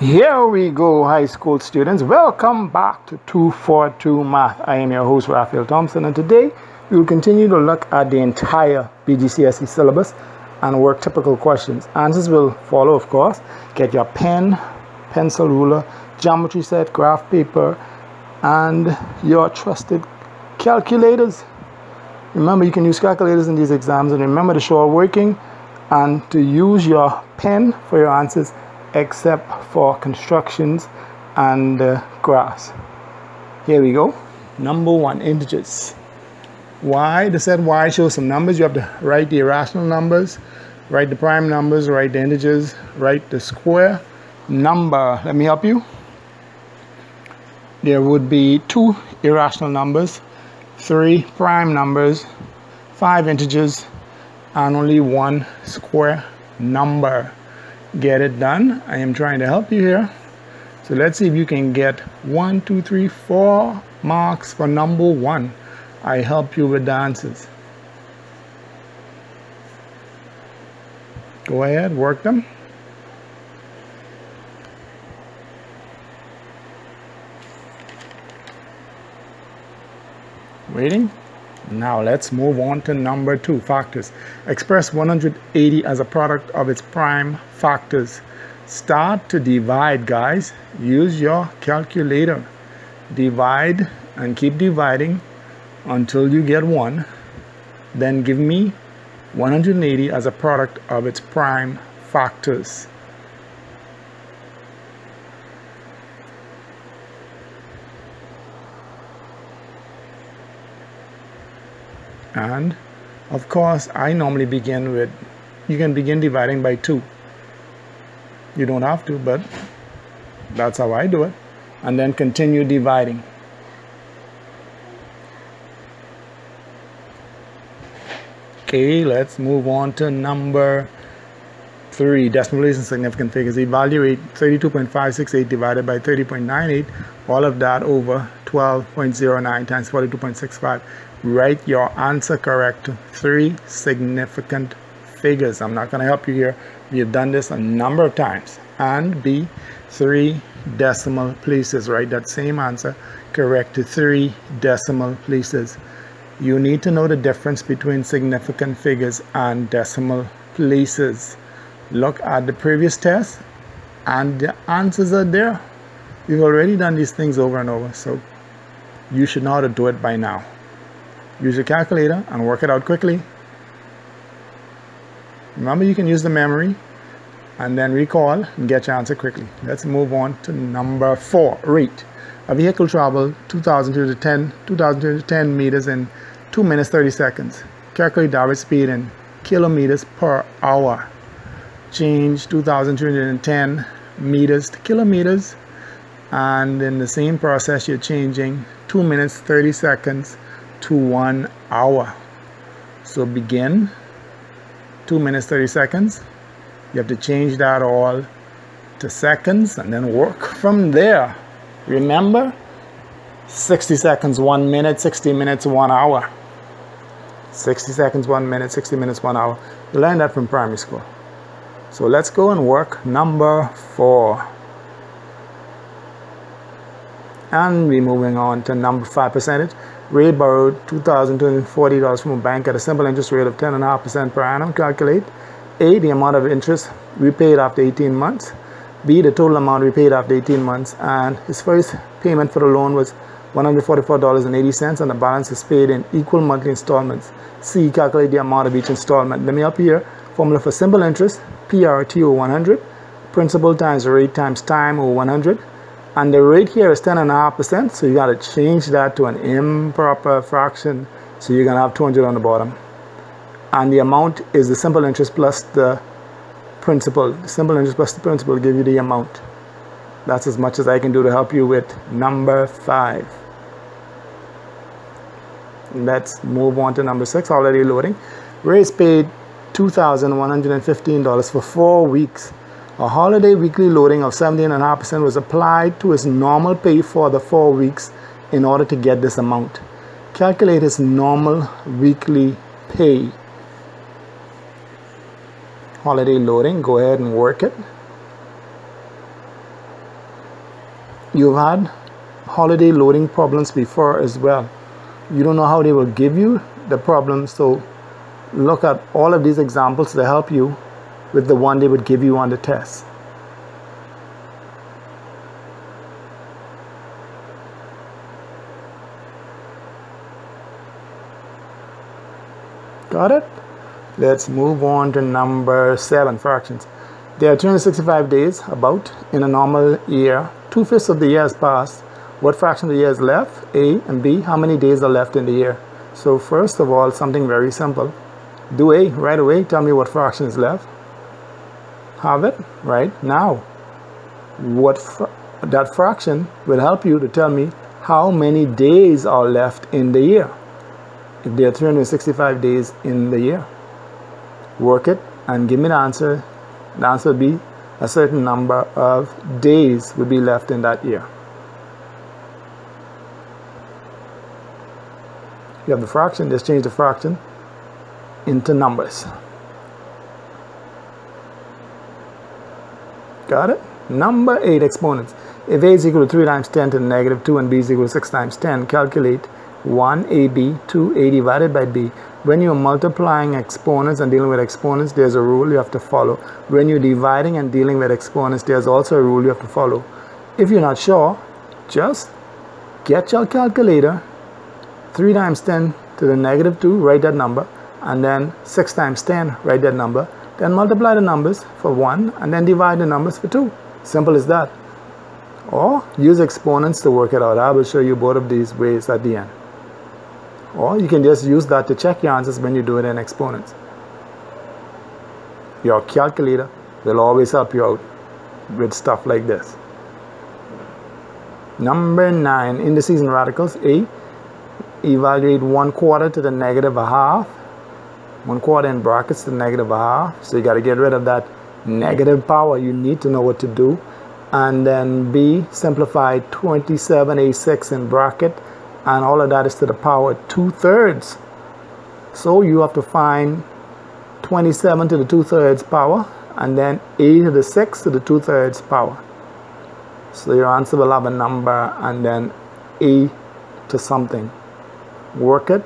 Here we go, high school students. Welcome back to 242 Math. I am your host, Raphael Thompson, and today we will continue to look at the entire BGCSE syllabus and work typical questions. Answers will follow, of course. Get your pen, pencil, ruler, geometry set, graph paper, and your trusted calculators. Remember, you can use calculators in these exams, and remember to show working and to use your pen for your answers except for constructions and uh. Here we go. Number one, integers. Y, the set Y shows some numbers. You have to write the irrational numbers, write the prime numbers, write the integers, write the square number. Let me help you. There would be two irrational numbers, three prime numbers, five integers, and only one square number get it done. I am trying to help you here. So let's see if you can get one, two, three, four marks for number one. I help you with the answers. Go ahead, work them. Waiting. Now let's move on to number two, factors. Express 180 as a product of its prime factors. Start to divide, guys. Use your calculator. Divide and keep dividing until you get one. Then give me 180 as a product of its prime factors. And of course I normally begin with you can begin dividing by 2 you don't have to but that's how I do it. And then continue dividing. Okay let's move on to number 3 decimal places and significant figures. Evaluate 32.568 divided by 30.98 all of that over 12.09 times 42.65 write your answer correct to three significant figures. I'm not going to help you here. We have done this a number of times. And B, three decimal places. Write that same answer correct to three decimal places. You need to know the difference between significant figures and decimal places. Look at the previous test and the answers are there. We've already done these things over and over, so you should know how to do it by now. Use your calculator and work it out quickly. Remember you can use the memory and then recall and get your answer quickly. Let's move on to number four, rate. A vehicle traveled 2,210 2,210 meters in 2 minutes 30 seconds. Calculate average speed in kilometers per hour. Change 2,210 meters to kilometers and in the same process you're changing 2 minutes 30 seconds to one hour. So begin 2 minutes 30 seconds. You have to change that all to seconds and then work from there. Remember 60 seconds, 1 minute, 60 minutes, 1 hour. 60 seconds, 1 minute, 60 minutes, 1 hour. You learned that from primary school. So let's go and work number 4. And we're moving on to number 5 percentage. Ray borrowed $2,240 from a bank at a simple interest rate of 10.5% per annum. Calculate A, the amount of interest repaid after 18 months. B, the total amount repaid after 18 months. And his first payment for the loan was $144.80 and the balance is paid in equal monthly installments. C, calculate the amount of each installment. Let me up here. Formula for simple interest, PRT over 100. Principal times rate times time over 100 and the rate here is 10.5%, so you got to change that to an improper fraction. So you're to have 200 on the bottom. And the amount is the simple interest plus the principal. The simple interest plus the principal give you the amount. That's as much as I can do to help you with number five. Let's move on to number six, already loading. Ray's paid $2,115 for four weeks a holiday weekly loading of 17.5% was applied to his normal pay for the four weeks in order to get this amount. Calculate his normal weekly pay. Holiday loading, go ahead and work it. you've had holiday loading problems before as well. You don't know how they will give you the problem, so look at all of these examples to help you with the one they would give you on the test. Got it? Let's move on to number seven, fractions. There are 365 days, about, in a normal year. Two-fifths of the year has passed. What fraction of the year is left? A and B. How many days are left in the year? So first of all, something very simple. Do A right away. Tell me what fraction is left. Have it right now. What fr that fraction will help you to tell me how many days are left in the year. If there are 365 days in the year, work it and give me the answer. The answer will be a certain number of days will be left in that year. You have the fraction, just change the fraction into numbers. Got it? Number 8 exponents. If a is equal to 3 times 10 to the negative 2 and b is equal to 6 times 10, calculate 1ab, 2a divided by b. When you're multiplying exponents and dealing with exponents, there's a rule you have to follow. When you're dividing and dealing with exponents, there's also a rule you have to follow. If you're not sure, just get your calculator, 3 times 10 to the negative 2, write that number, and then 6 times 10, write that number. Then multiply the numbers for 1 and then divide the numbers for 2. Simple as that. Or use exponents to work it out. I will show you both of these ways at the end. Or you can just use that to check your answers when you do it in exponents. Your calculator will always help you out with stuff like this. Number 9, indices and radicals. A, evaluate 1 quarter to the negative a half. 1 quarter in brackets to negative half. So you got to get rid of that negative power. You need to know what to do. And then B, simplify 27A6 in bracket and all of that is to the power two-thirds. So you have to find 27 to the two-thirds power and then a to the 6 to the two-thirds power. So your answer will have a number and then a to something. Work it.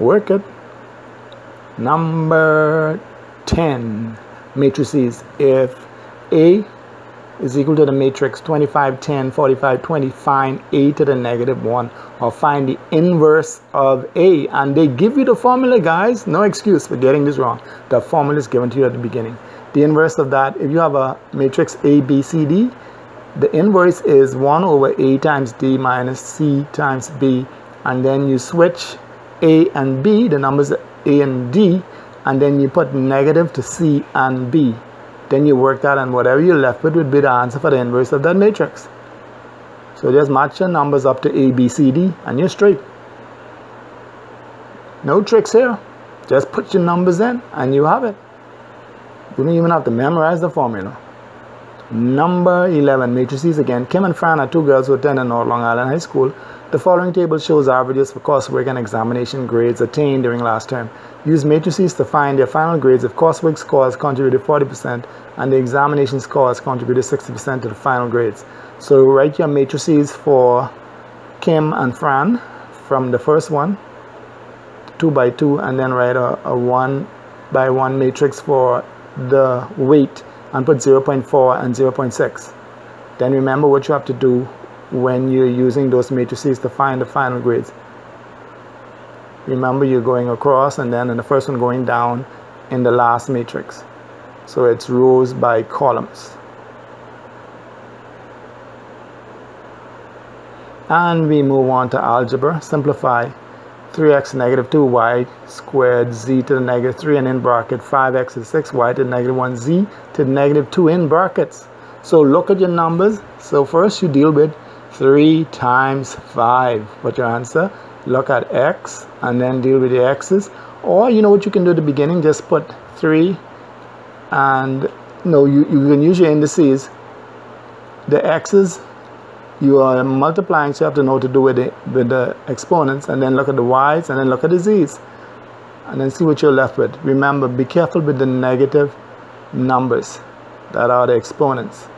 Work it. Number 10, matrices. If A is equal to the matrix 25, 10, 45, 20, find A to the negative 1 or find the inverse of A. And they give you the formula, guys. No excuse for getting this wrong. The formula is given to you at the beginning. The inverse of that, if you have a matrix A, B, C, D, the inverse is 1 over A times D minus C times B. And then you switch A and B, the numbers a and D, and then you put negative to C and B. Then you work that, and whatever you're left with would be the answer for the inverse of that matrix. So just match your numbers up to A, B, C, D, and you're straight. No tricks here. Just put your numbers in, and you have it. You don't even have to memorize the formula. Number 11, matrices again. Kim and Fran are two girls who attended North Long Island High School. The following table shows averages for coursework and examination grades attained during last term. Use matrices to find their final grades if coursework scores contributed 40% and the examination scores contributed 60% to the final grades. So write your matrices for Kim and Fran from the first one, 2 by 2, and then write a, a 1 by 1 matrix for the weight and put 0.4 and 0.6. Then remember what you have to do when you're using those matrices to find the final grades. Remember you're going across and then in the first one going down in the last matrix. So it's rows by columns. And we move on to algebra. Simplify 3x negative 2y squared z to the negative 3 and in bracket 5x is 6y to the negative 1 z to the negative 2 in brackets. So look at your numbers. So first you deal with 3 times 5. What's your answer? Look at x and then deal with the x's. Or you know what you can do at the beginning? Just put 3 and no, you, you can use your indices. The x's you are multiplying, so you have to know what to do with it with the exponents, and then look at the y's, and then look at the z's, and then see what you're left with. Remember, be careful with the negative numbers that are the exponents.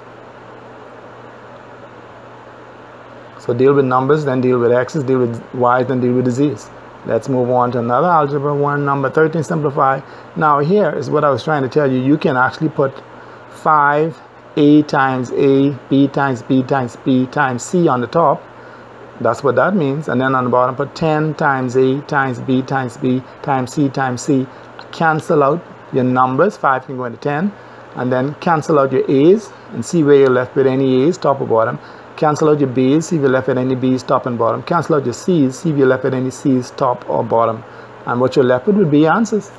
So deal with numbers, then deal with x's, deal with y's, then deal with the z's. Let's move on to another algebra one, number 13, simplify. Now here is what I was trying to tell you. You can actually put 5 a times A, B times B times B times C on the top. That's what that means. And then on the bottom, put 10 times A times B times B times C times C. Cancel out your numbers. 5 can go into 10. And then cancel out your A's and see where you're left with any A's, top or bottom. Cancel out your B's, see if you're left with any B's, top and bottom. Cancel out your C's, see if you're left with any C's, top or bottom. And what you're left with would be answers.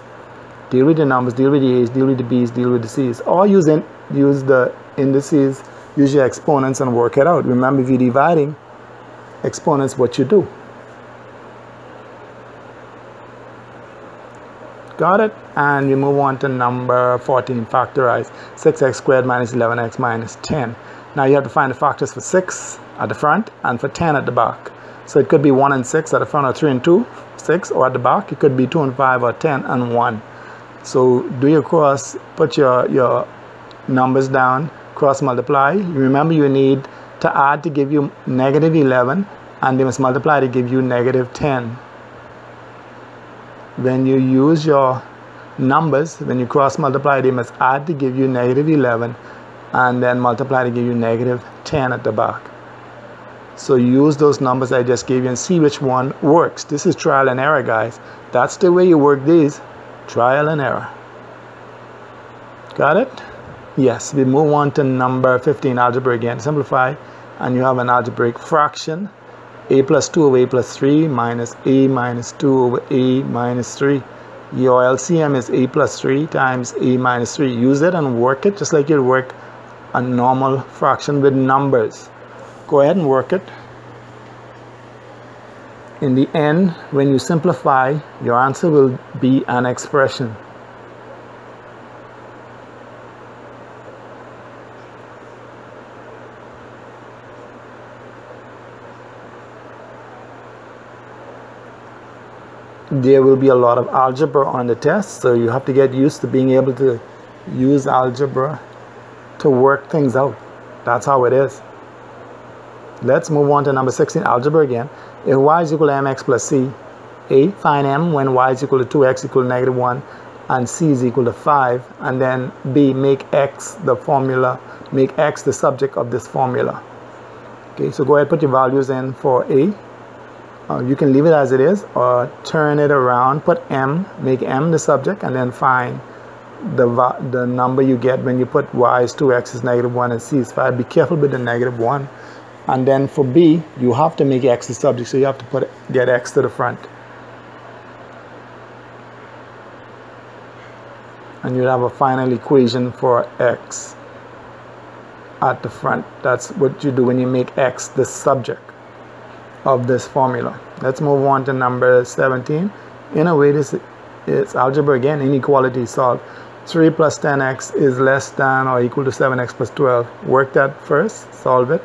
Deal with the numbers, deal with the A's, deal with the B's, deal with the C's. Or use, in, use the indices, use your exponents and work it out. Remember, if you're dividing, exponents what you do. Got it? And we move on to number 14, factorize 6x squared minus 11x minus 10. Now you have to find the factors for 6 at the front and for 10 at the back. So it could be 1 and 6 at the front or 3 and 2, 6, or at the back it could be 2 and 5 or 10 and 1. So do your cross, put your, your numbers down, cross multiply. Remember you need to add to give you negative 11 and they must multiply to give you negative 10. When you use your numbers, when you cross multiply, they must add to give you negative 11 and then multiply to give you negative 10 at the back. So use those numbers I just gave you and see which one works. This is trial and error, guys. That's the way you work these, trial and error. Got it? Yes, we move on to number 15, algebra again. Simplify, and you have an algebraic fraction. a plus 2 over a plus 3 minus a minus 2 over a minus 3. Your LCM is a plus 3 times a minus 3. Use it and work it just like you work a normal fraction with numbers. Go ahead and work it. In the end, when you simplify, your answer will be an expression. There will be a lot of algebra on the test so you have to get used to being able to use algebra to work things out. That's how it is. Let's move on to number 16 algebra again. If y is equal to mx plus c a find m when y is equal to 2x equal to negative 1 and c is equal to 5 and then b make x the formula make x the subject of this formula. Okay so go ahead put your values in for a uh, you can leave it as it is or turn it around put m make m the subject and then find the the number you get when you put y is 2 x is negative 1 and c is 5 be careful with the negative 1 and then for b you have to make x the subject so you have to put get x to the front. And you have a final equation for x at the front. That's what you do when you make x the subject of this formula. Let's move on to number 17. In a way, this is algebra again, inequality solved. 3 plus 10x is less than or equal to 7x plus 12. Work that first, solve it.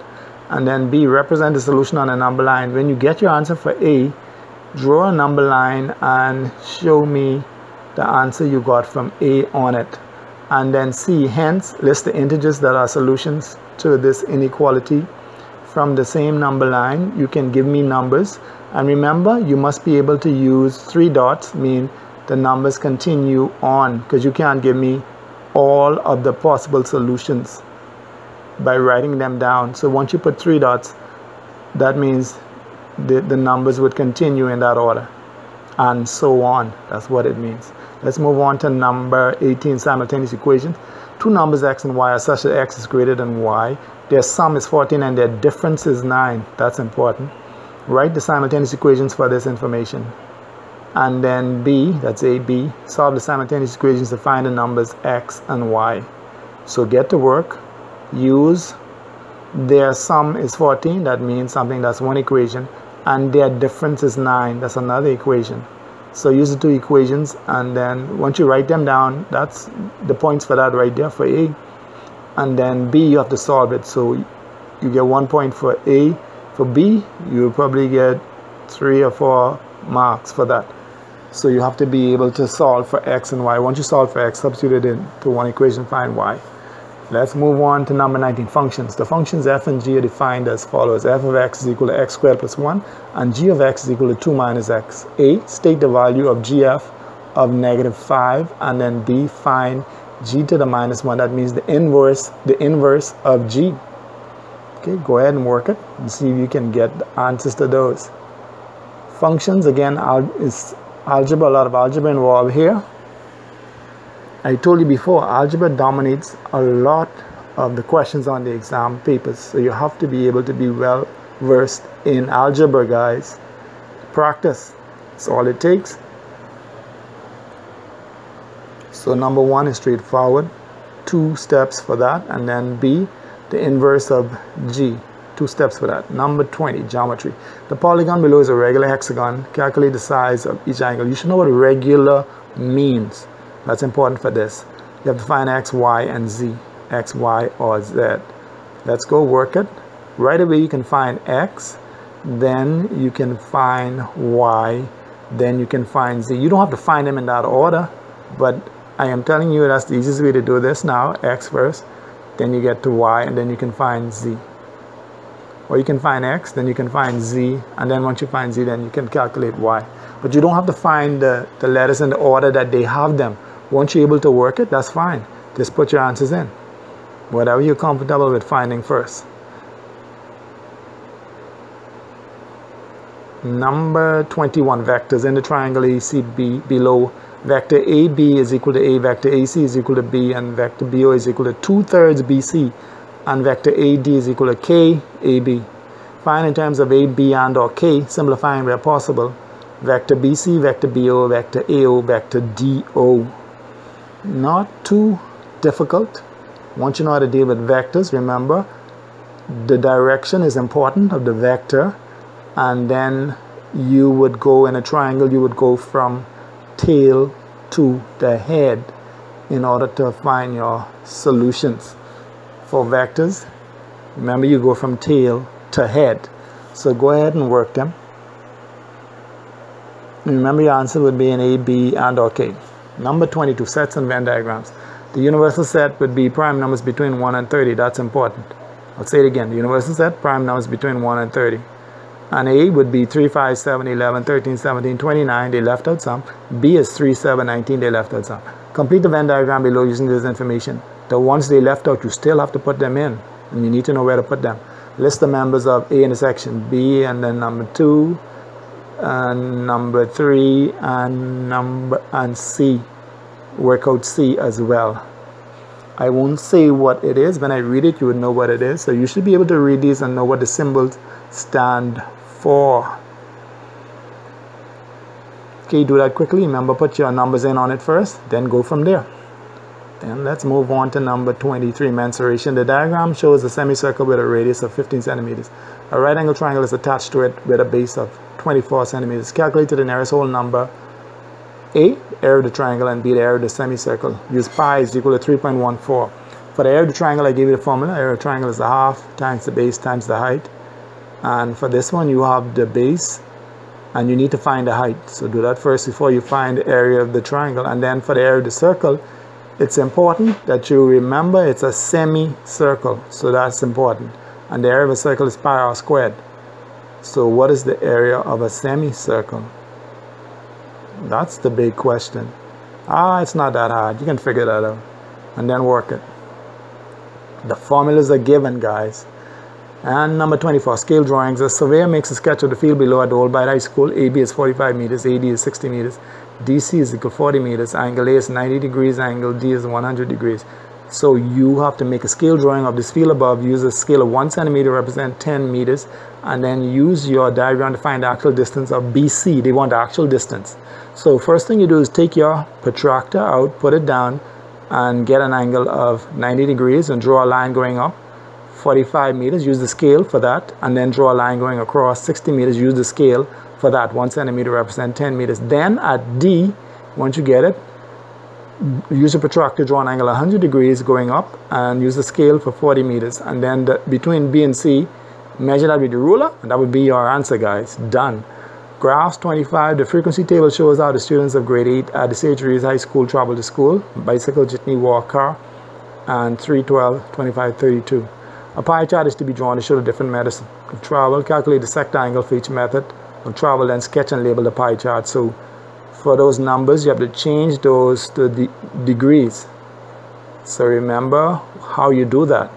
And then B, represent the solution on a number line. When you get your answer for A, draw a number line and show me the answer you got from A on it. And then C, hence, list the integers that are solutions to this inequality from the same number line you can give me numbers. And remember you must be able to use three dots mean the numbers continue on because you can't give me all of the possible solutions by writing them down. So once you put three dots that means the, the numbers would continue in that order and so on. That's what it means. Let's move on to number 18 simultaneous equations two numbers x and y are such that x is greater than y their sum is 14 and their difference is 9. That's important. Write the simultaneous equations for this information. And then B, that's A, B, solve the simultaneous equations to find the numbers x and y. So get to work. Use their sum is 14. That means something that's one equation. And their difference is 9. That's another equation. So use the two equations and then once you write them down, that's the points for that right there for A and then B you have to solve it so you get one point for A. For B, you probably get three or four marks for that. So you have to be able to solve for x and y. Once you solve for x, substitute it into one equation, find y. Let's move on to number 19, functions. The functions f and g are defined as follows. f of x is equal to x squared plus 1, and g of x is equal to 2 minus x. A, state the value of gf of negative 5, and then b, find g to the minus 1. That means the inverse, the inverse of g. Okay, go ahead and work it and see if you can get the answers to those. Functions, again, is algebra, a lot of algebra involved here. I told you before, algebra dominates a lot of the questions on the exam papers. So you have to be able to be well versed in algebra, guys. Practice. That's all it takes. So number one is straightforward. Two steps for that. And then B, the inverse of G. Two steps for that. Number 20, geometry. The polygon below is a regular hexagon. Calculate the size of each angle. You should know what regular means. That's important for this. You have to find x, y, and z. x, y, or z. Let's go work it. Right away you can find x, then you can find y, then you can find z. You don't have to find them in that order, but I am telling you that's the easiest way to do this now. x first, then you get to y, and then you can find z. Or you can find x, then you can find z, and then once you find z, then you can calculate y. But you don't have to find the, the letters in the order that they have them. Once you're able to work it, that's fine. Just put your answers in. Whatever you're comfortable with finding first. Number 21, vectors in the triangle ACB below. Vector AB is equal to A, vector AC is equal to B, and vector BO is equal to 2 thirds BC, and vector AD is equal to K, AB. Find in terms of A, B, and or K, simplifying where possible. Vector BC, vector BO, vector AO, vector DO not too difficult. Once you know how to deal with vectors, remember the direction is important of the vector and then you would go in a triangle, you would go from tail to the head in order to find your solutions. For vectors, remember you go from tail to head. So go ahead and work them. Remember your answer would be an A, B, and or K. Number 22, sets and Venn diagrams. The universal set would be prime numbers between 1 and 30. That's important. I'll say it again. The universal set, prime numbers between 1 and 30. And A would be 3, 5, 7, 11, 13, 17, 29. They left out some. B is 3, 7, 19. They left out some. Complete the Venn diagram below using this information. The ones they left out, you still have to put them in. And you need to know where to put them. List the members of A intersection B and then number 2, and number three and number and C workout C as well. I won't say what it is. When I read it you would know what it is. So you should be able to read these and know what the symbols stand for. Okay do that quickly. Remember put your numbers in on it first then go from there. Then let's move on to number 23 mensuration. The diagram shows a semicircle with a radius of 15 centimeters. A right angle triangle is attached to it with a base of 24 centimeters. Calculate the nearest whole number. A, area of the triangle, and B, the area of the semicircle. Use pi is equal to 3.14. For the area of the triangle, I gave you the formula. Area of the triangle is the half times the base times the height. And for this one, you have the base and you need to find the height. So do that first before you find the area of the triangle. And then for the area of the circle, it's important that you remember it's a semicircle. So that's important. And the area of a circle is pi r squared. So what is the area of a semicircle? That's the big question. Ah, it's not that hard. You can figure that out and then work it. The formulas are given, guys. And number 24, scale drawings. A surveyor makes a sketch of the field below at the Old Bight High School. AB is 45 meters, AD is 60 meters, DC is equal to 40 meters, angle A is 90 degrees, angle D is 100 degrees. So you have to make a scale drawing of this field above, use a scale of 1 centimeter represent 10 meters, and then use your diagram to find the actual distance of BC. They want the actual distance. So first thing you do is take your protractor out, put it down, and get an angle of 90 degrees and draw a line going up 45 meters. Use the scale for that, and then draw a line going across 60 meters. Use the scale for that. 1 centimeter represent 10 meters. Then at D, once you get it, use a protractor, draw an angle 100 degrees going up, and use the scale for 40 meters. And then the, between B and C, measure that with the ruler, and that would be your answer, guys. Done. Graphs 25, the frequency table shows how the students of grade 8 at the St. Therese High School travel to school, bicycle, jitney, walk, car, and 312, 25, 32. A pie chart is to be drawn to show the different methods of travel. Calculate the sector angle for each method of travel, then sketch and label the pie chart. So for those numbers, you have to change those to the degrees. So remember how you do that.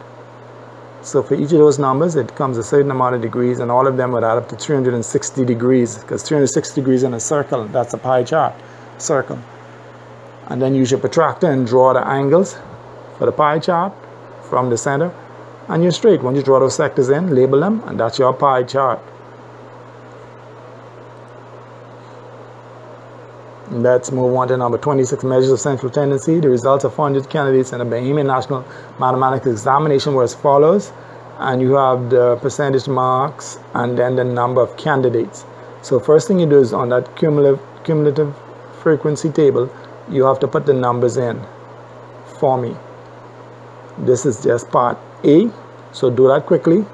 So for each of those numbers, it comes a certain amount of degrees, and all of them would add up to 360 degrees, because 360 degrees in a circle, that's a pie chart, circle. And then use your protractor and draw the angles for the pie chart from the center, and you're straight. Once you draw those sectors in, label them, and that's your pie chart. Let's move on to number 26, measures of central tendency. The results of 400 candidates in the Bahamian National Mathematics Examination were as follows. And you have the percentage marks and then the number of candidates. So first thing you do is on that cumulative, cumulative frequency table, you have to put the numbers in for me. This is just part A. So do that quickly.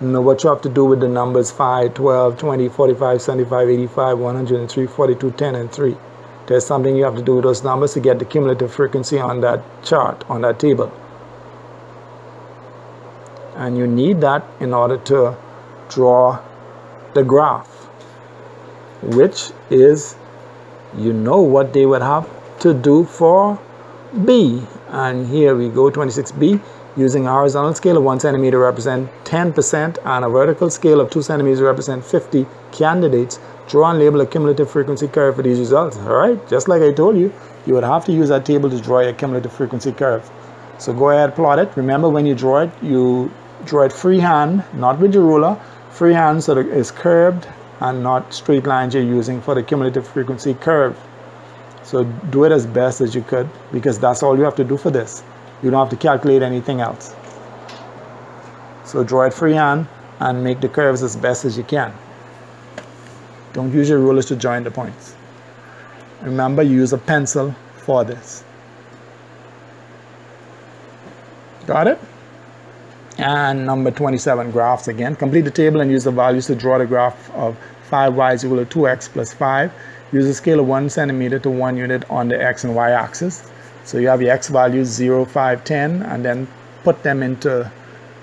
Know what you have to do with the numbers 5, 12, 20, 45, 75, 85, 103, 42, 10, and 3. There's something you have to do with those numbers to get the cumulative frequency on that chart, on that table. And you need that in order to draw the graph, which is, you know what they would have to do for B. And here we go, 26B, using a horizontal scale of one centimeter represent 10% and a vertical scale of two centimeters represent 50 candidates draw and label a cumulative frequency curve for these results. All right, just like I told you, you would have to use that table to draw a cumulative frequency curve. So go ahead, plot it. Remember when you draw it, you draw it freehand, not with your ruler, freehand so that it's curved and not straight lines you're using for the cumulative frequency curve. So do it as best as you could because that's all you have to do for this. You don't have to calculate anything else. So draw it freehand and make the curves as best as you can. Don't use your rulers to join the points. Remember, you use a pencil for this. Got it? And number 27, graphs again. Complete the table and use the values to draw the graph of 5y is equal to 2x plus 5. Use a scale of 1 centimeter to 1 unit on the x and y axis. So you have your x values 0, 5, 10, and then put them into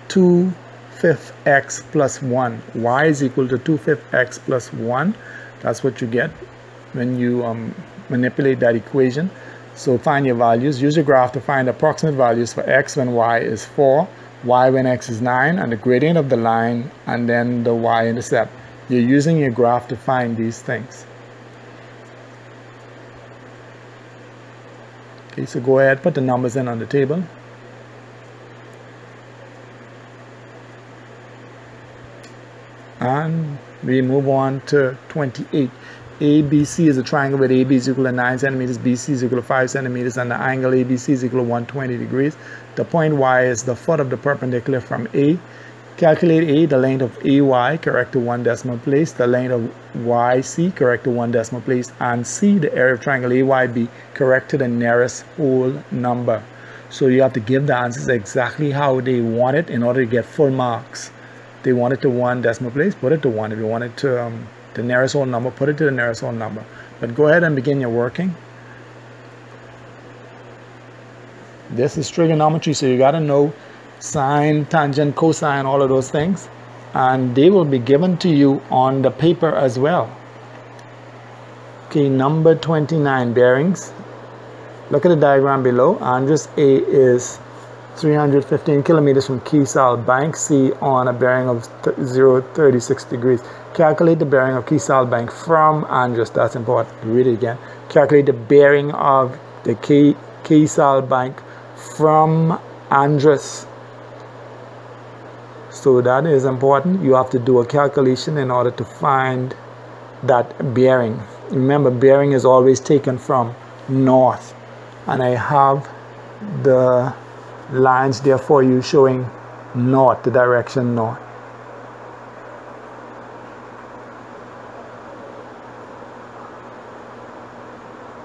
2 fifth x plus 1. y is equal to 2 fifth x plus 1. That's what you get when you um, manipulate that equation. So find your values. Use your graph to find approximate values for x when y is 4, y when x is 9, and the gradient of the line, and then the y-intercept. You're using your graph to find these things. Okay, so go ahead, put the numbers in on the table. And we move on to 28 ABC is a triangle with AB is equal to 9 centimeters, BC is equal to 5 centimeters, and the angle ABC is equal to 120 degrees. The point Y is the foot of the perpendicular from A. Calculate A, the length of AY, correct to one decimal place, the length of YC, correct to one decimal place, and C, the area of triangle AYB, correct to the nearest whole number. So you have to give the answers exactly how they want it in order to get full marks they want it to one decimal place, put it to one. If you want it to um, the nearest whole number, put it to the nearest whole number. But go ahead and begin your working. This is trigonometry, so you got to know sine, tangent, cosine, all of those things. And they will be given to you on the paper as well. Okay, number 29, bearings. Look at the diagram below. Andros A is 315 kilometers from Cay Sal Bank, C on a bearing of 0, 36 degrees. Calculate the bearing of Cay Sal Bank from Andros. That's important. Read it again. Calculate the bearing of the Cay Bank from Andros. So that is important. You have to do a calculation in order to find that bearing. Remember, bearing is always taken from north. And I have the lines there for you showing north, the direction north.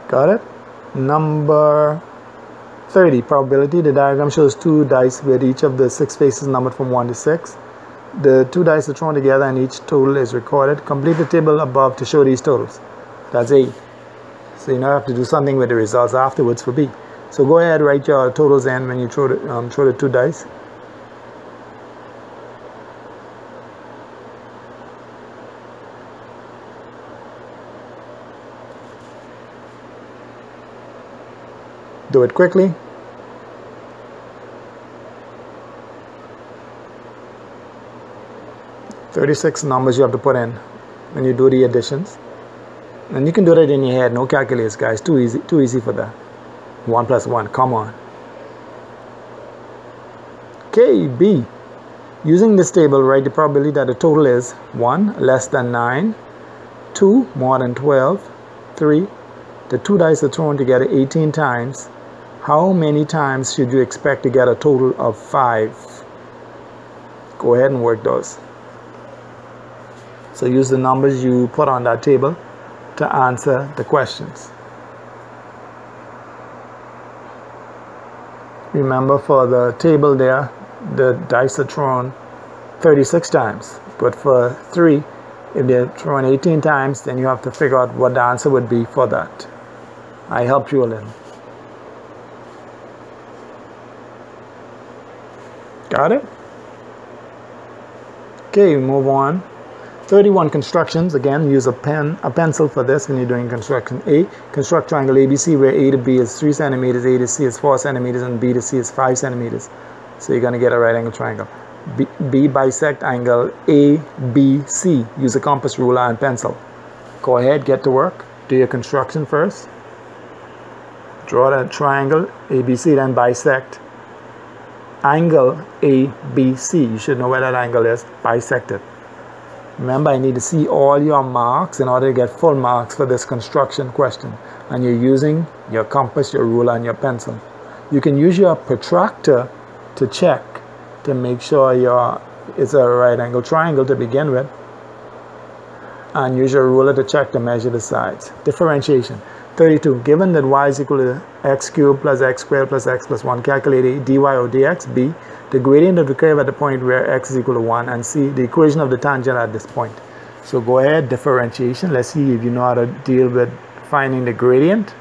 Got it? Number 30, probability. The diagram shows two dice with each of the six faces numbered from 1 to 6. The two dice are thrown together and each total is recorded. Complete the table above to show these totals. That's A. So you now have to do something with the results afterwards for B. So go ahead, write your totals in when you throw the, um, throw the two dice. Do it quickly. Thirty-six numbers you have to put in when you do the additions. And you can do that in your head, no calculators, guys. Too easy, too easy for that. One plus one, come on. KB. Using this table, write the probability that the total is 1 less than 9, 2 more than 12, 3. The two dice are thrown together 18 times, how many times should you expect to get a total of five? Go ahead and work those. So use the numbers you put on that table to answer the questions. Remember for the table there, the dice are thrown 36 times. But for three, if they're thrown 18 times, then you have to figure out what the answer would be for that. I helped you a little. Got it? Okay, move on. 31 constructions. Again, use a pen, a pencil for this when you're doing construction A. Construct triangle ABC where A to B is 3 centimeters, A to C is 4 centimeters, and B to C is 5 centimeters. So you're going to get a right angle triangle. B, B bisect angle ABC. Use a compass ruler and pencil. Go ahead, get to work. Do your construction first. Draw that triangle ABC, then bisect angle ABC. You should know where that angle is. Bisect it. Remember, I need to see all your marks in order to get full marks for this construction question. And you're using your compass, your ruler, and your pencil. You can use your protractor to check to make sure your it's a right angle triangle to begin with. And use your ruler to check to measure the sides. Differentiation. 32. Given that y is equal to x cubed plus x squared plus x plus 1, calculate dy or dx. b. The gradient of the curve at the point where x is equal to 1. And c. The equation of the tangent at this point. So go ahead, differentiation. Let's see if you know how to deal with finding the gradient.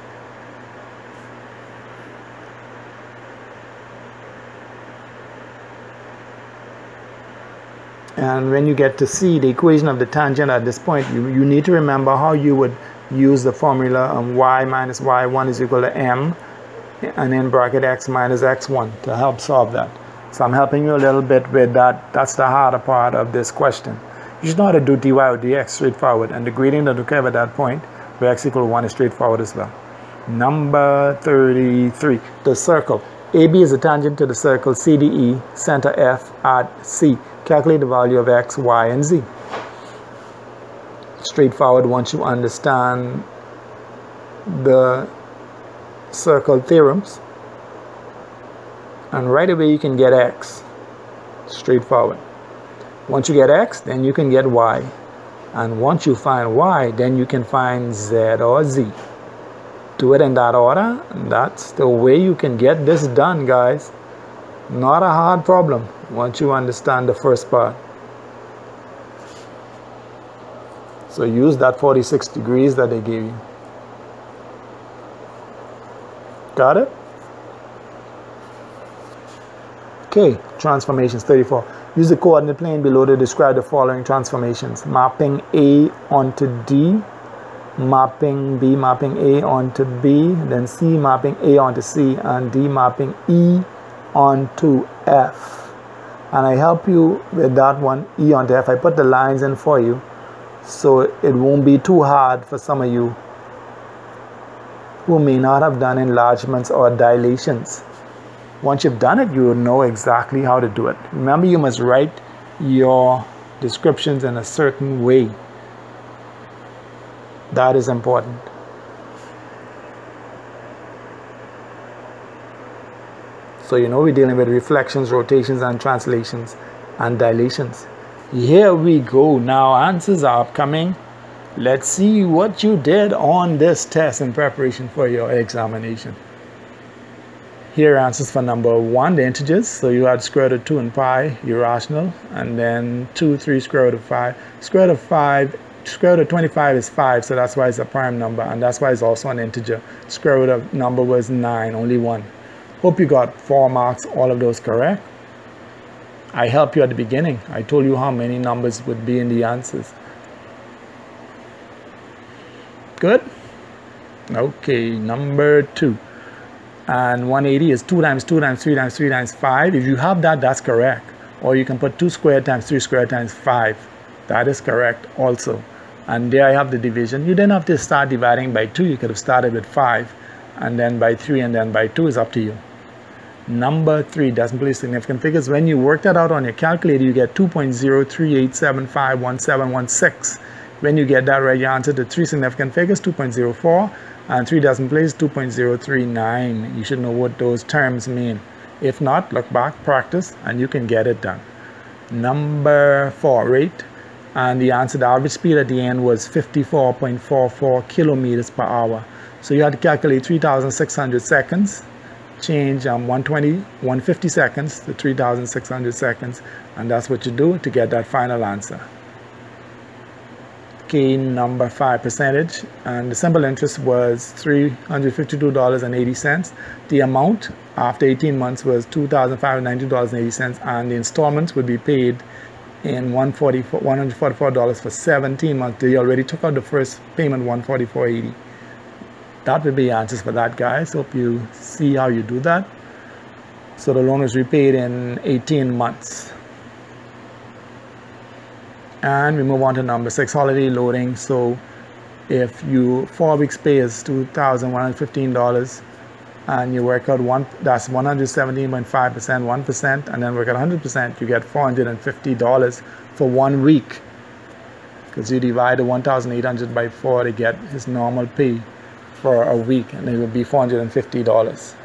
And when you get to see the equation of the tangent at this point, you, you need to remember how you would use the formula um, y minus y1 is equal to m and then bracket x minus x1 to help solve that. So I'm helping you a little bit with that. That's the harder part of this question. You should know how to do dy or dx straightforward and the gradient of the curve at that point where x equal to 1 is straightforward as well. Number 33, the circle. AB is a tangent to the circle CDE, center F at C. Calculate the value of x, y, and z straightforward once you understand the circle theorems. And right away you can get x straightforward. Once you get x then you can get y. And once you find y then you can find z or z. Do it in that order that's the way you can get this done guys. Not a hard problem once you understand the first part So use that 46 degrees that they gave you. Got it? Okay, transformations 34. Use the coordinate plane below to describe the following transformations. Mapping A onto D, mapping B, mapping A onto B, then C mapping A onto C, and D mapping E onto F. And I help you with that one, E onto F. I put the lines in for you so it won't be too hard for some of you who may not have done enlargements or dilations. Once you've done it, you will know exactly how to do it. Remember, you must write your descriptions in a certain way. That is important. So you know we're dealing with reflections, rotations, and translations and dilations. Here we go. Now answers are upcoming let's see what you did on this test in preparation for your examination. Here answers for number one, the integers. So you had square root of 2 and pi, irrational, and then 2, 3, square root of 5. Square root of 5, square root of 25 is 5, so that's why it's a prime number, and that's why it's also an integer. Square root of number was 9, only 1. Hope you got 4 marks, all of those correct. I helped you at the beginning. I told you how many numbers would be in the answers. Good? Okay, number 2 and 180 is 2 times 2 times 3 times 3 times 5. If you have that, that's correct. Or you can put 2 squared times 3 squared times 5. That is correct also. And there I have the division. You didn't have to start dividing by 2. You could have started with 5 and then by 3 and then by 2 is up to you. Number 3, doesn't place significant figures. When you work that out on your calculator, you get 2.038751716. When you get that right, you answer the three significant figures, 2.04 and 3 dozen place 2.039 you should know what those terms mean. If not look back practice and you can get it done. Number four rate. And the answer the average speed at the end was 54.44 kilometers per hour. So you had to calculate 3600 seconds change um, 120 150 seconds to 3600 seconds and that's what you do to get that final answer. Gain number five percentage and the simple interest was $352.80 the amount after 18 months was $2,590.80 and the installments would be paid in $144 for 17 months. They already took out the first payment 144.80 that would be answers for that guys. Hope you see how you do that. So the loan is repaid in 18 months. And we move on to number six holiday loading. So if you four weeks pay is $2,115 and you work out one that's 117.5 percent one percent and then work at 100 percent you get $450 for one week. Because you divide the 1,800 by 4 to get his normal pay for a week and it would be $450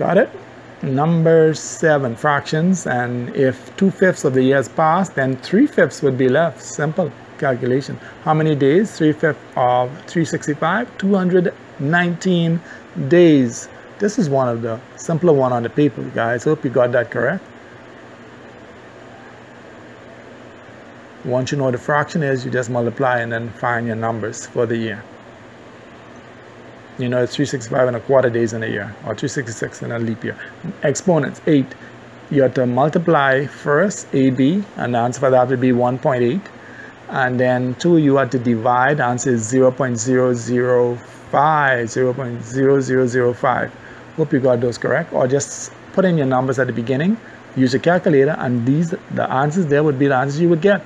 got it? Number seven fractions. And if two-fifths of the years pass then three-fifths would be left. Simple calculation. How many days? Three-fifths of 365 219 days. This is one of the simpler one on the paper guys. Hope you got that correct once you know what the fraction is you just multiply and then find your numbers for the year you know, it's 365 and a quarter days in a year, or 366 in a leap year. Exponents, 8. You have to multiply first, AB, and the answer for that would be 1.8. And then 2, you have to divide, the answer is 0 0.005, 0 0.0005. Hope you got those correct. Or just put in your numbers at the beginning, use your calculator, and these the answers there would be the answers you would get.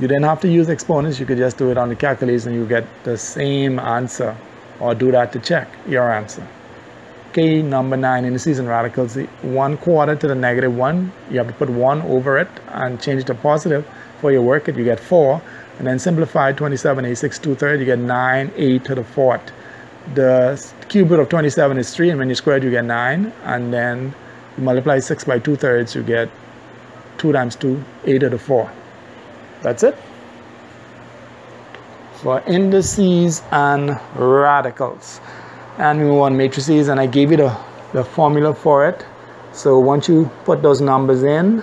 You didn't have to use exponents, you could just do it on the calculator and you get the same answer or do that to check your answer. Okay, number nine indices and radicals, one quarter to the negative one, you have to put one over it and change it to positive for your work, it, you get four. And then simplify 27, a 6, 2 thirds, you get 9, 8 to the fourth. The cube root of 27 is 3, and when you square it, you get 9. And then you multiply 6 by 2 thirds, you get 2 times 2, 8 to the 4. That's it for indices and radicals. And we want matrices and I gave you the, the formula for it. So once you put those numbers in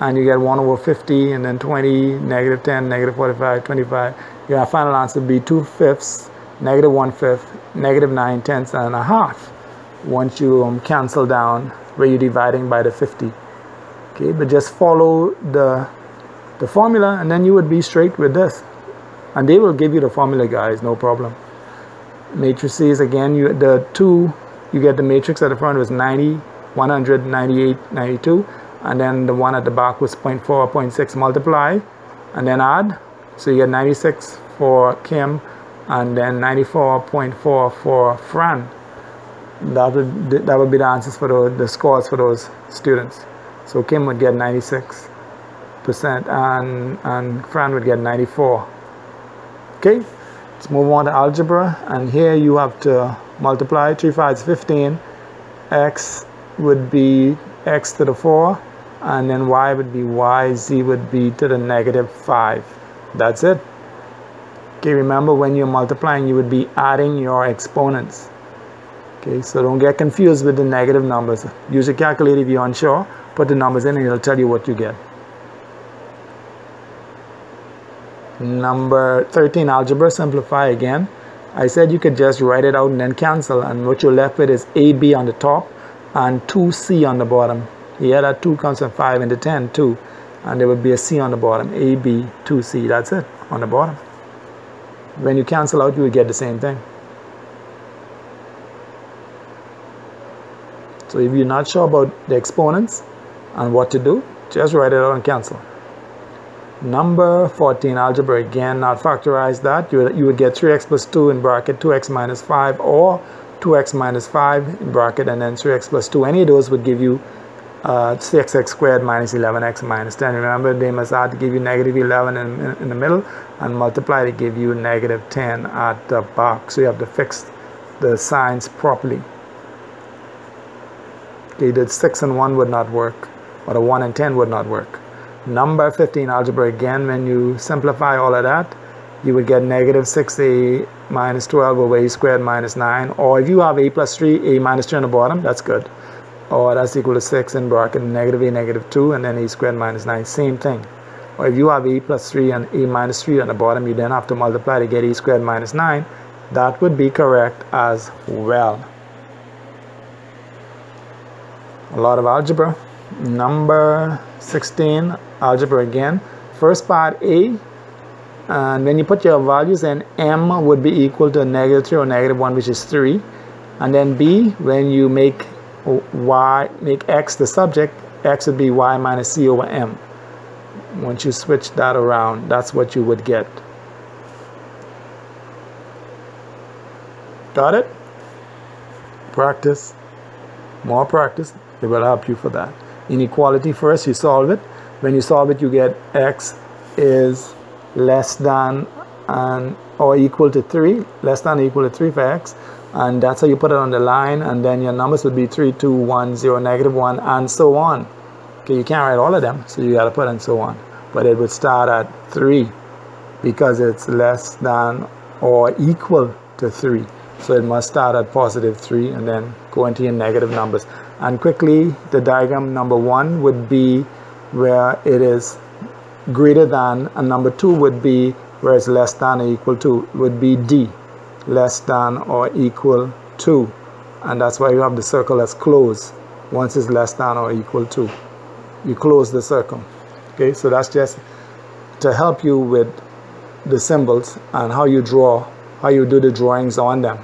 and you get 1 over 50 and then 20, negative 10, negative 45, 25, your final answer will be 2 fifths, negative 1 fifth, negative 9 tenths and a half once you um, cancel down where you're dividing by the 50. Okay, but just follow the, the formula and then you would be straight with this. And they will give you the formula guys no problem. Matrices again you the two you get the matrix at the front was 90 100 98 92 and then the one at the back was 0.4 0.6 multiply and then add. So you get 96 for Kim and then 94.4 for Fran. That would that would be the answers for the, the scores for those students. So Kim would get 96 percent and and Fran would get 94 okay let's move on to algebra and here you have to multiply 3 5 is 15 x would be x to the 4 and then y would be y, z would be to the negative 5. That's it. Okay, remember when you're multiplying, you would be adding your exponents. Okay, so don't get confused with the negative numbers. Use a calculator if you're unsure, put the numbers in and it'll tell you what you get. Number 13, algebra, simplify again. I said you could just write it out and then cancel and what you're left with is AB on the top and 2C on the bottom. Yeah, that 2 comes from 5 into 10, 2. And there would be a C on the bottom, AB, 2C, that's it, on the bottom. When you cancel out, you will get the same thing. So if you're not sure about the exponents and what to do, just write it out and cancel. Number 14, algebra again, not factorize that. You, you would get 3x plus 2 in bracket, 2x minus 5, or 2x minus 5 in bracket, and then 3x plus 2. Any of those would give you uh, 6x squared minus 11x minus 10. Remember, they must add to give you negative 11 in, in, in, the middle and multiply to give you negative 10 at the back. So you have to fix the signs properly. Okay, the 6 and 1 would not work, or the 1 and 10 would not work. Number 15 algebra again, when you simplify all of that, you would get negative 6a minus 12 over a squared minus 9. Or if you have a plus 3, a minus 3 on the bottom, that's good. Or that's equal to 6 in bracket, negative a negative 2, and then a squared minus 9, same thing. Or if you have a plus 3 and a minus 3 on the bottom, you then have to multiply to get a squared minus 9. That would be correct as well. A lot of algebra. Number 16 algebra again. First part A, and when you put your values in, M would be equal to negative 3 or negative 1, which is 3. And then B, when you make Y, make X the subject, X would be Y minus C over M. Once you switch that around, that's what you would get. Got it? Practice. More practice. It will help you for that. Inequality first, you solve it. When you solve it you get x is less than and or equal to 3 less than equal to 3 for x. And that's how you put it on the line and then your numbers would be 3 2 1 0 negative 1 and so on. Okay you can't write all of them so you got to put and so on. But it would start at 3 because it's less than or equal to 3 so it must start at positive 3 and then go into your negative numbers and quickly the diagram number 1 would be where it is greater than and number two would be where it's less than or equal to would be D less than or equal to. And that's why you have the circle as closed. Once it's less than or equal to you close the circle. Okay so that's just to help you with the symbols and how you draw how you do the drawings on them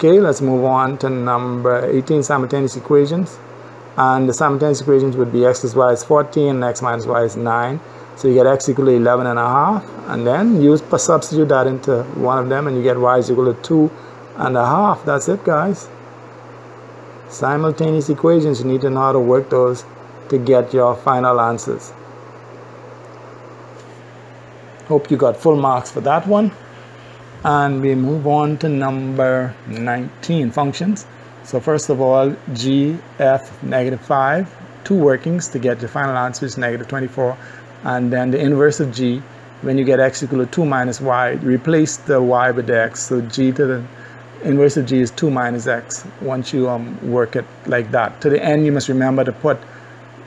okay let's move on to number 18 simultaneous equations. And the simultaneous equations would be x is y is 14 and x minus y is 9 so you get x equal to 11 and a half and then you substitute that into one of them and you get y is equal to 2 and a half. That's it guys. Simultaneous equations you need to know how to work those to get your final answers. Hope you got full marks for that one and we move on to number 19 functions so first of all, g, f, negative 5, two workings to get the final answer is negative 24. And then the inverse of g, when you get x equal to 2 minus y, replace the y with the x. So g to the inverse of g is 2 minus x once you um, work it like that. To the end, you must remember to put,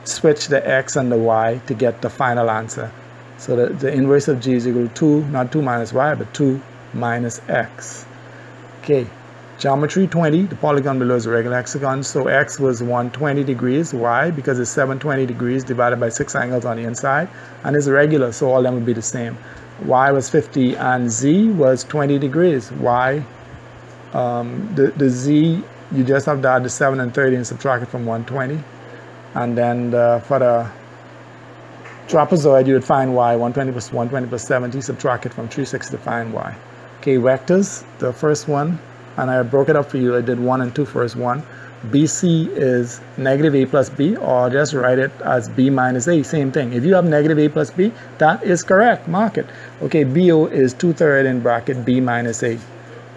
switch the x and the y to get the final answer. So the, the inverse of g is equal to 2, not 2 minus y, but 2 minus x. Okay. Geometry 20, the polygon below is a regular hexagon, so x was 120 degrees. Why? Because it's 720 degrees divided by six angles on the inside, and it's regular, so all them would be the same. y was 50 and z was 20 degrees. Why? Um, the, the z, you just have to add the 7 and 30 and subtract it from 120. And then the, for the trapezoid, you would find y, 120 plus 120 plus 70, subtract it from 360 to find y. Okay, vectors, the first one, and I broke it up for you. I did 1 and two first 1. BC is negative A plus B, or just write it as B minus A, same thing. If you have negative A plus B, that is correct, mark it. Okay, BO is 2 third in bracket B minus A.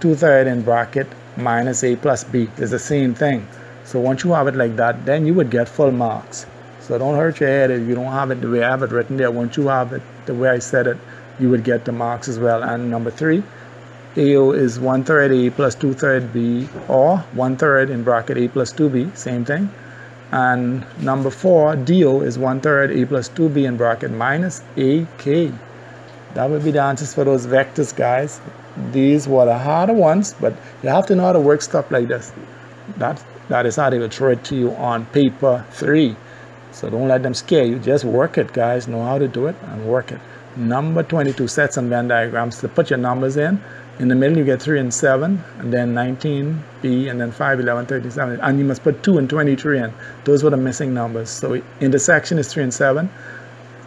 2 third in bracket minus A plus B is the same thing. So once you have it like that, then you would get full marks. So don't hurt your head if you don't have it the way I have it written there. Once you have it the way I said it, you would get the marks as well. And number three, AO is one third A plus two third B or one third in bracket A plus 2B, same thing. And number four, DO is one third A plus 2B in bracket minus AK. That would be the answers for those vectors, guys. These were the harder ones, but you have to know how to work stuff like this. That, that is how they will throw it to you on paper three. So don't let them scare you. Just work it, guys. Know how to do it and work it. Number 22, sets and Venn diagrams. To put your numbers in. In the middle, you get 3 and 7, and then 19, B, and then 5, 11, 37. And you must put 2 and 23 in. Those were the missing numbers. So intersection is 3 and 7.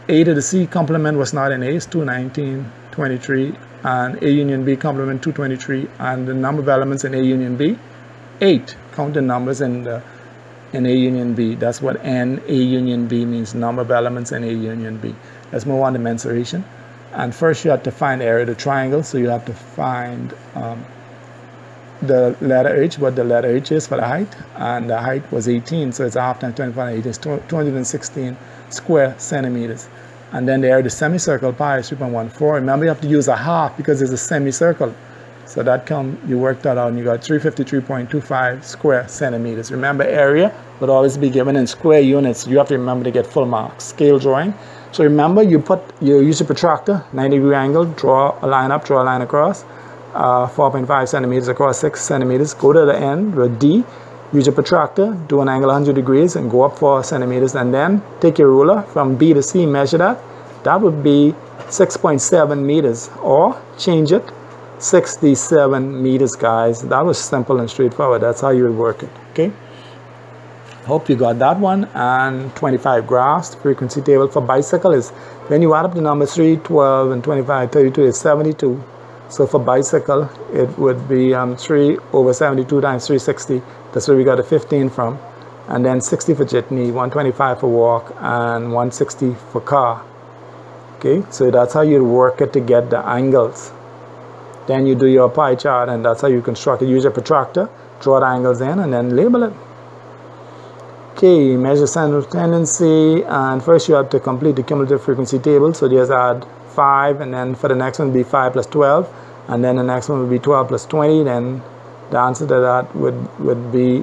A to the C complement was not in A, it's 2, 19, 23. And A union B complement 223. And the number of elements in A union B, 8. Count the numbers in the in A union B. That's what N A union B means, number of elements in A union B. Let's move on to mensuration. And first you have to find the area of the triangle. So you have to find um, the letter H, what the letter H is for the height. And the height was 18, so it's half times 25, 8 is 216 square centimeters. And then the area of the semicircle pi is 3.14. Remember you have to use a half because it's a semicircle. So that come, you work that out and you got 353.25 square centimeters. Remember area would always be given in square units. You have to remember to get full marks. Scale drawing. So remember you put, you use a protractor, 90 degree angle, draw a line up, draw a line across, uh, 4.5 centimeters across 6 centimeters. Go to the end with D, use a protractor, do an angle 100 degrees and go up 4 centimeters and then take your ruler from B to C, measure that. That would be 6.7 meters or change it 67 meters guys. That was simple and straightforward. That's how you would work it okay? Hope you got that one. And 25 graphs frequency table for bicycle is when you add up the numbers 3 12 and 25 32 is 72 so for bicycle it would be um, 3 over 72 times 360 that's where we got a 15 from. And then 60 for jitney 125 for walk and 160 for car. Okay? So that's how you work it to get the angles then you do your pie chart and that's how you construct it. Use a protractor, draw the angles in and then label it. Okay, measure center of tendency and first you have to complete the cumulative frequency table. So just add 5 and then for the next one be 5 plus 12 and then the next one would be 12 plus 20 then the answer to that would, would be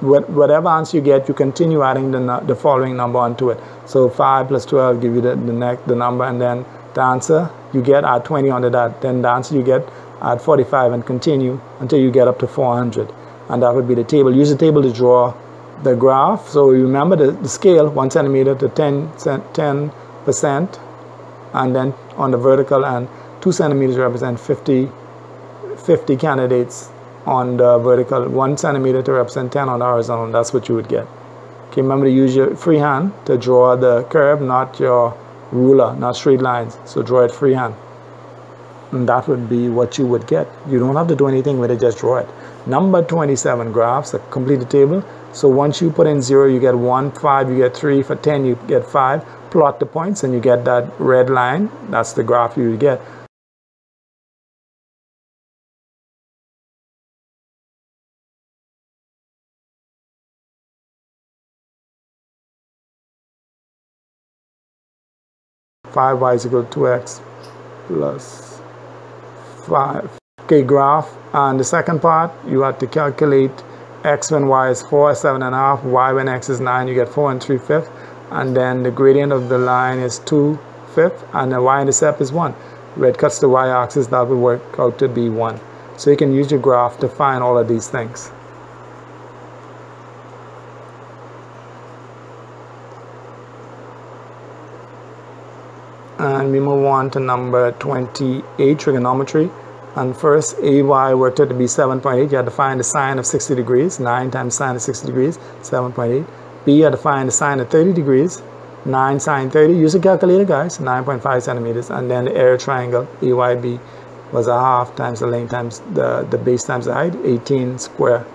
whatever answer you get, you continue adding the, the following number onto it. So 5 plus 12 give you the, the, next, the number and then the answer you get at 20 under that then the answer you get at 45 and continue until you get up to 400 and that would be the table. Use the table to draw the graph. So remember the, the scale 1 centimeter to 10 10 percent and then on the vertical and 2 centimeters represent 50 50 candidates on the vertical 1 centimeter to represent 10 on the horizontal that's what you would get. Okay remember to use your free hand to draw the curve not your ruler, not straight lines. So draw it freehand. And that would be what you would get. You don't have to do anything with it, just draw it. Number 27 graphs, a complete table. So once you put in 0, you get 1, 5, you get 3, for 10 you get 5. Plot the points and you get that red line. That's the graph you get. Five y is equal to 2x plus 5. Okay, graph. And the second part, you have to calculate x when y is 4, 7.5, y when x is 9, you get 4 and 3 fifths. And then the gradient of the line is 2 fifths, and the y-intercept is 1. Where it cuts the y-axis, that will work out to be 1. So you can use your graph to find all of these things. And we move on to number 28 trigonometry. And first AY worked out to be 7.8 you had to find the sine of 60 degrees. 9 times sine of 60 degrees 7.8 B you had to find the sine of 30 degrees. 9 sine 30 use a calculator guys. 9.5 centimeters. And then the area triangle AYB was a half times the length times the, the base times the height 18 square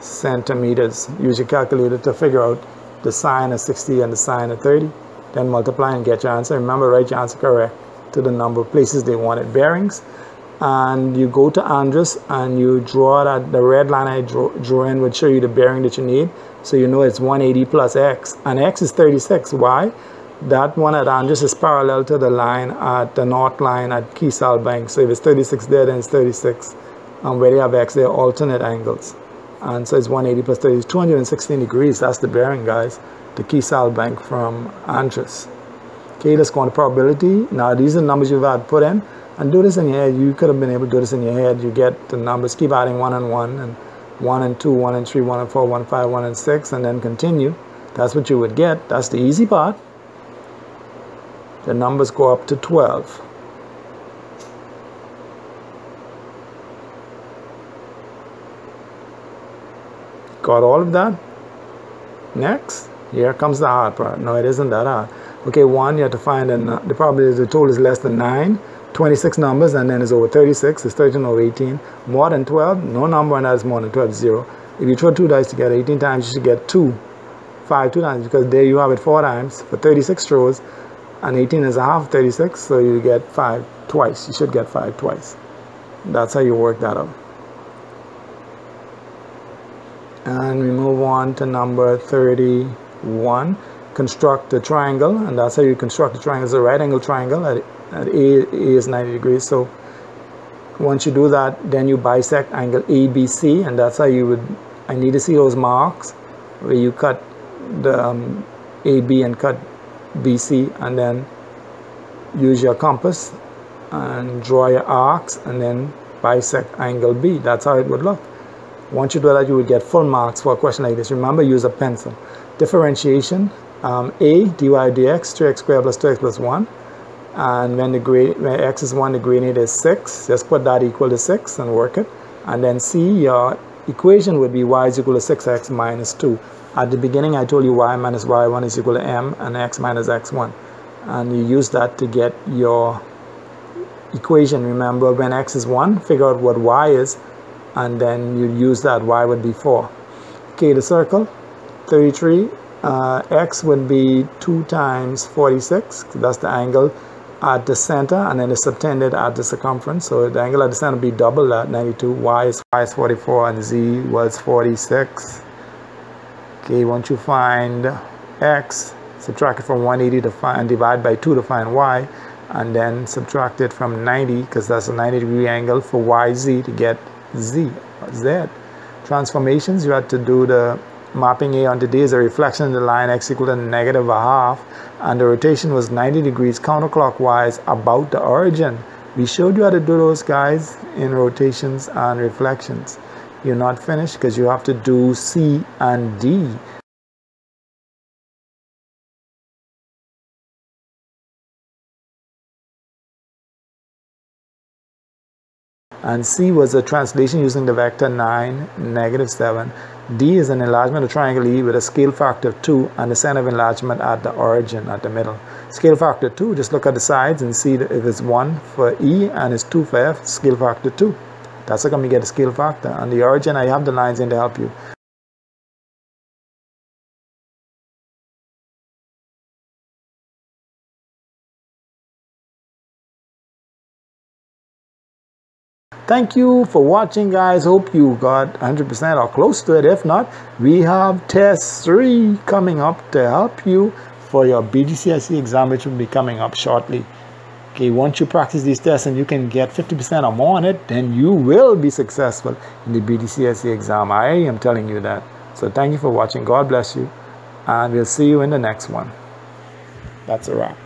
centimeters. Use your calculator to figure out the sine of 60 and the sine of 30 then multiply and get your answer. Remember, write your answer correct to the number of places they wanted bearings. and you go to Andros and you draw that the red line I draw in would show you the bearing that you need. So you know it's 180 plus x. And x is 36 why? That one at Andros is parallel to the line at the north line at Cay Bank. So if it's 36 there then it's 36 and where they have x they're alternate angles. And so it's 180 plus 30 216 degrees. That's the bearing guys to Cay Sal Bank from Andros okay let's go on to probability now these are the numbers you've had put in and do this in your head. You could have been able to do this in your head. You get the numbers, keep adding one and one, and one and two, one and three, one and four, one, five, one and six, and then continue. That's what you would get. That's the easy part. The numbers go up to 12. Got all of that? Next, here comes the hard part. No, it isn't that hard. Okay, one, you have to find the probability the total is less than 9. 26 numbers and then it's over 36, it's 13 over 18. More than 12, no number and that is more than 12, zero. If you throw two dice together 18 times, you should get two, five two times because there you have it four times for 36 throws and 18 is a half 36, so you get five twice. You should get five twice. That's how you work that out. And we move on to number 31. Construct a triangle, and that's how you construct a triangle. It's a right angle triangle at at A, A is 90 degrees so once you do that then you bisect angle ABC and that's how you would I need to see those marks where you cut the um, AB and cut BC and then use your compass and draw your arcs and then bisect angle B that's how it would look once you do that you would get full marks for a question like this remember use a pencil differentiation um, A dy dx 3x squared plus 2x plus 1 and when the grade when x is 1 the gradient is 6 just put that equal to 6 and work it. And then c your equation would be y is equal to 6x minus 2 at the beginning I told you y minus y1 is equal to m and x minus x1 and you use that to get your equation. Remember when x is 1 figure out what y is and then you use that y would be 4 okay the circle 33 uh, x would be 2 times 46 that's the angle at the center and then it's subtended at the circumference. So the angle at the center would be double that 92. Y is, y is 44 and Z was 46. Okay, once you find X, subtract it from 180 to find, divide by 2 to find Y, and then subtract it from 90 because that's a 90 degree angle for YZ to get Z, Z. Transformations, you had to do the mapping A onto D is a reflection of the line x equal to negative a half and the rotation was 90 degrees counterclockwise about the origin. We showed you how to do those guys in rotations and reflections. You're not finished because you have to do C and D. and C was a translation using the vector 9, negative 7. D is an enlargement of triangle E with a scale factor of 2 and the center of enlargement at the origin, at the middle. Scale factor 2, just look at the sides and see if it's 1 for E and it's 2 for F, scale factor 2. That's how come you get a scale factor. And the origin, I have the lines in to help you. Thank you for watching guys. Hope you got 100% or close to it. If not, we have test 3 coming up to help you for your BGCSE exam which will be coming up shortly. Okay, once you practice these tests and you can get 50% or more on it, then you will be successful in the BGCSE exam. I am telling you that. So thank you for watching. God bless you. And we'll see you in the next one. That's a wrap.